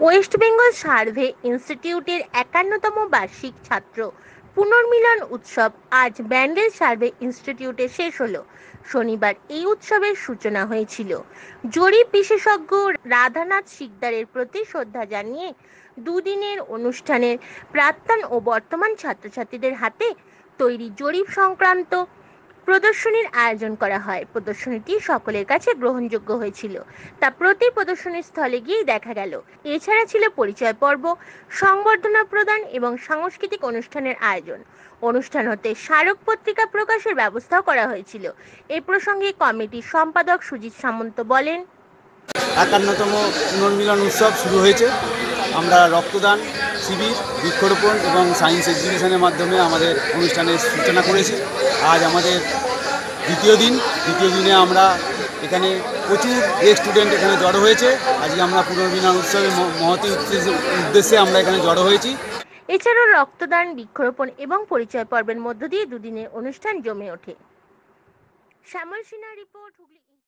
West Bengal survey ইনস্টিটিউটের একান্নতম বার্ষিক ছাত্র পুনর্মিলন উৎসব আজ ব্যান্ডেল সার্ভে ইনস্টিটিউটে শেষ হলো। শনিবার এই উৎসবের সূচনা হয়েছিল। জরিপ বিশেষজ্ঞ রাধানাথ শিকদারের প্রতি শ্রদ্ধা জানিয়ে দুদিনের অনুষ্ঠানের প্রাক্তন ও বর্তমান ছাত্রছাত্রীদের হাতে তৈরি জরিপ সংক্রান্ত প্রদর্শনীর আয়োজন করা হয়। প্রদর্শনীটি সকলের কাছে গ্রহণযোগ্য হয়েছিল। তা প্রতি প্রদর্শনী স্থলে গিয়েই দেখা গেল। এছাড়া ছিল পরিচয় পর্ব, সংবর্ধনা প্রদান এবং সাংস্কৃতিক অনুষ্ঠানের আয়োজন। অনুষ্ঠান হতে স্মারক পত্রিকা প্রকাশের ব্যবস্থাও করা হয়েছিল। এ প্রসঙ্গে কমিটির সম্পাদক সুজিত সামন্ত বলেন, একান্নতম পুনর্মিলন উৎসব শুরু হয়েছে। আমরা রক্তদান, শিবির, বৃক্ষরোপণ এবং সায়েন্স এক্সিবিশনের মাধ্যমে আমাদের অনুষ্ঠানের সূচনা করেছি। আজ আমাদের দ্বিতীয় দিন, দ্বিতীয় দিনে আমরা এখানে প্রচুর স্টুডেন্ট এখানে জড়ো হয়েছে। আজকে আমরা পুনর্মিলন উৎসবের মহতী উদ্দেশ্যে আমরা এখানে জড়ো হয়েছি। এছাড়াও রক্তদান, বৃক্ষরোপণ এবং পরিচয় পর্বের মধ্য দিয়ে দুদিনের অনুষ্ঠান জমে ওঠে। শ্যামল সিনহা রিপোর্ট, হুগলি